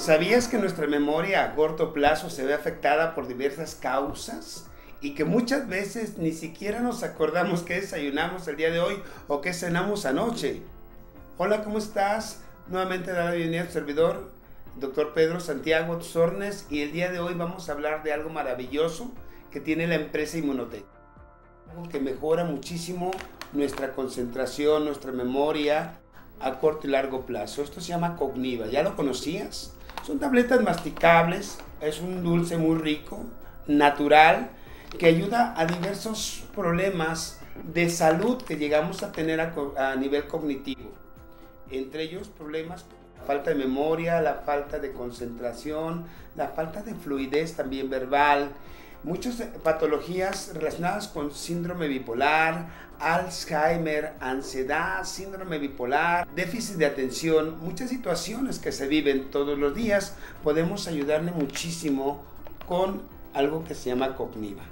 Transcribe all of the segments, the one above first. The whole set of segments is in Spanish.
¿Sabías que nuestra memoria a corto plazo se ve afectada por diversas causas? Y que muchas veces ni siquiera nos acordamos qué desayunamos el día de hoy o qué cenamos anoche. Hola, ¿cómo estás? Nuevamente da la bienvenida al servidor, doctor Pedro Santiago Tsornes, y el día de hoy vamos a hablar de algo maravilloso que tiene la empresa Inmunotech. Algo que mejora muchísimo nuestra concentración, nuestra memoria a corto y largo plazo. Esto se llama Cogniva. ¿Ya lo conocías? Son tabletas masticables, es un dulce muy rico, natural, que ayuda a diversos problemas de salud que llegamos a tener a, nivel cognitivo. Entre ellos problemas la falta de memoria, la falta de concentración, la falta de fluidez también verbal, muchas patologías relacionadas con síndrome bipolar, Alzheimer, ansiedad, síndrome bipolar, déficit de atención, muchas situaciones que se viven todos los días, podemos ayudarle muchísimo con algo que se llama Cogniva.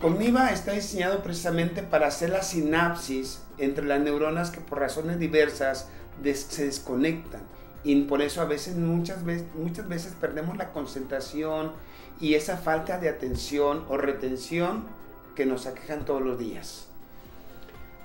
Cogniva está diseñado precisamente para hacer la sinapsis entre las neuronas que por razones diversas se desconectan y por eso a veces muchas veces muchas veces perdemos la concentración y esa falta de atención o retención que nos aquejan todos los días.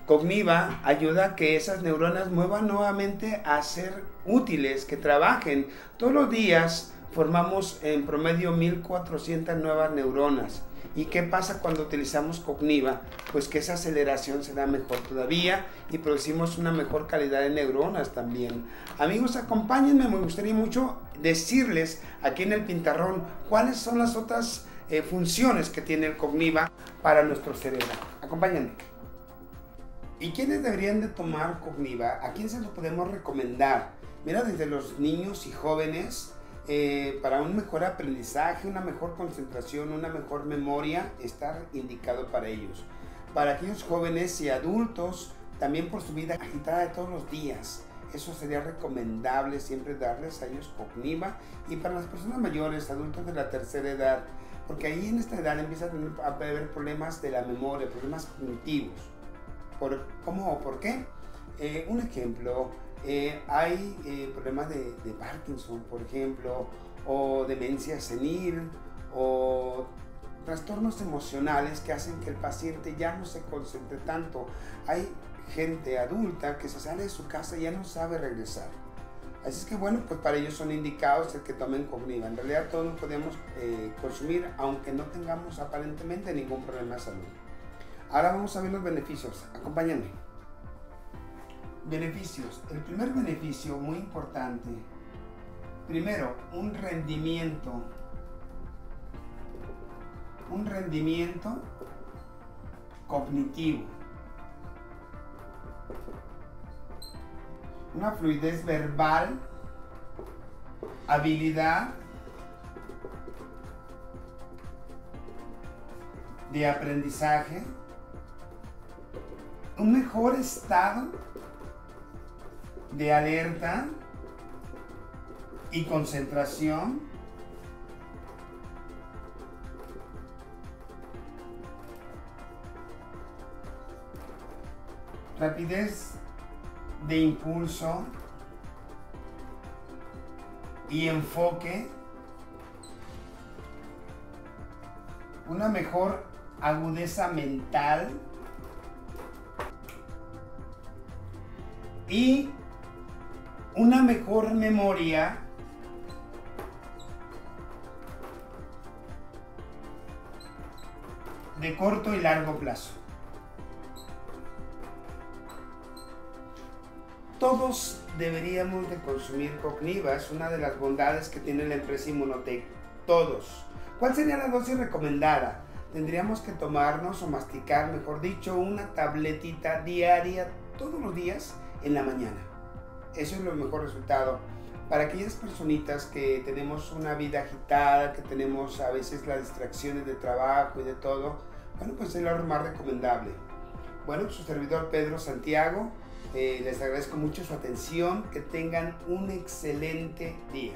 Cogniva ayuda a que esas neuronas muevan nuevamente a ser útiles, que trabajen. Todos los días formamos en promedio 1400 nuevas neuronas. ¿Y qué pasa cuando utilizamos Cogniva? Pues que esa aceleración se da mejor todavía y producimos una mejor calidad de neuronas también. Amigos, acompáñenme, me gustaría mucho decirles aquí en el pintarrón cuáles son las otras eh, funciones que tiene el Cogniva para nuestro cerebro. Acompáñenme. ¿Y quiénes deberían de tomar Cogniva? ¿A quién se lo podemos recomendar? Mira, desde los niños y jóvenes, eh, para un mejor aprendizaje, una mejor concentración, una mejor memoria, está indicado para ellos. Para aquellos jóvenes y adultos, también por su vida agitada de todos los días. Eso sería recomendable siempre darles a ellos Cogniva. Y para las personas mayores, adultos de la tercera edad, porque ahí en esta edad empiezan a haber problemas de la memoria, problemas cognitivos. ¿Por, ¿Cómo o por qué? Eh, un ejemplo, eh, hay eh, problemas de, Parkinson, por ejemplo, o demencia senil, o trastornos emocionales que hacen que el paciente ya no se concentre tanto. Hay gente adulta que se sale de su casa y ya no sabe regresar. Así es que bueno, pues para ellos son indicados el que tomen cogniva. En realidad todos podemos consumir aunque no tengamos aparentemente ningún problema de salud. Ahora vamos a ver los beneficios. Acompáñenme. Beneficios. El primer beneficio muy importante. Primero, un rendimiento. Un rendimiento cognitivo. Una fluidez verbal. Habilidad de aprendizaje un mejor estado de alerta y concentración. Rapidez de impulso y enfoque. Una mejor agudeza mental y una mejor memoria de corto y largo plazo. Todos deberíamos de consumir Cogniva, es una de las bondades que tiene la empresa Inmunotech. Todos. ¿Cuál sería la dosis recomendada? Tendríamos que tomarnos o masticar, mejor dicho, una tabletita diaria todos los días en la mañana. Eso es lo mejor resultado. Para aquellas personitas que tenemos una vida agitada, que tenemos a veces las distracciones de trabajo y de todo, bueno, pues es lo más recomendable. Bueno, su servidor Pedro Santiago, eh, les agradezco mucho su atención, que tengan un excelente día.